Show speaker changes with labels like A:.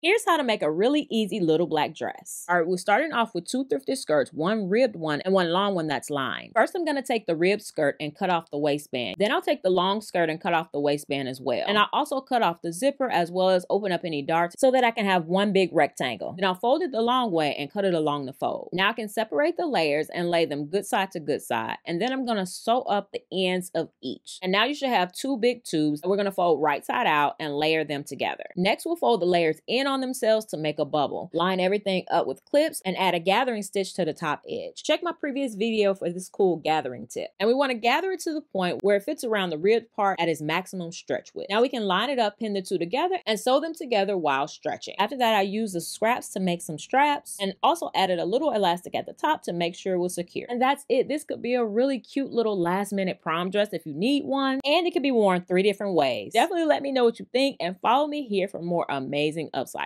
A: Here's how to make a really easy little black dress. All right, we're starting off with two thrifted skirts, one ribbed one and one long one that's lined. First, I'm gonna take the ribbed skirt and cut off the waistband. Then I'll take the long skirt and cut off the waistband as well. And I'll also cut off the zipper as well as open up any darts so that I can have one big rectangle. Then I'll fold it the long way and cut it along the fold. Now I can separate the layers and lay them good side to good side. And then I'm gonna sew up the ends of each. And now you should have two big tubes. We're gonna fold right side out and layer them together. Next, we'll fold the layers in on themselves to make a bubble. Line everything up with clips and add a gathering stitch to the top edge. Check my previous video for this cool gathering tip. And we want to gather it to the point where it fits around the rib part at its maximum stretch width. Now we can line it up, pin the two together, and sew them together while stretching. After that, I used the scraps to make some straps and also added a little elastic at the top to make sure it was secure. And that's it. This could be a really cute little last minute prom dress if you need one. And it can be worn three different ways. Definitely let me know what you think and follow me here for more amazing upcycling